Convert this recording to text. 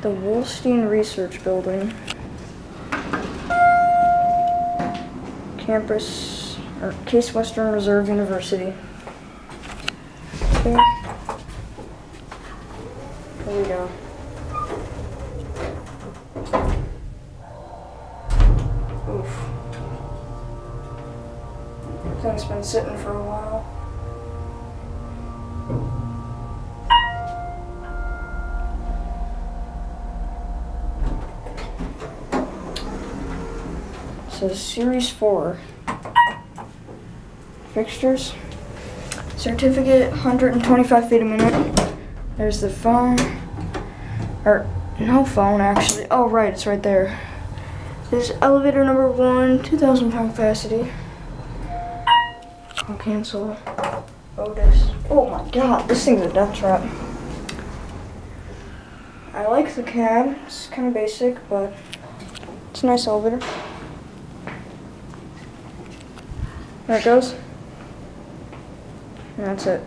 The Wolstein Research Building. Campus, or Case Western Reserve University. Okay. Here we go. Oof. Thing's been sitting for a while. So Series 4. Fixtures. Certificate, 125 feet a minute. There's the phone. Or, no phone actually. Oh, right, it's right there. This elevator number one, 2,000 pound capacity. I'll cancel. Otis. Oh my god, this thing's a death trap. I like the cab. It's kind of basic, but it's a nice elevator. There it goes. And that's it.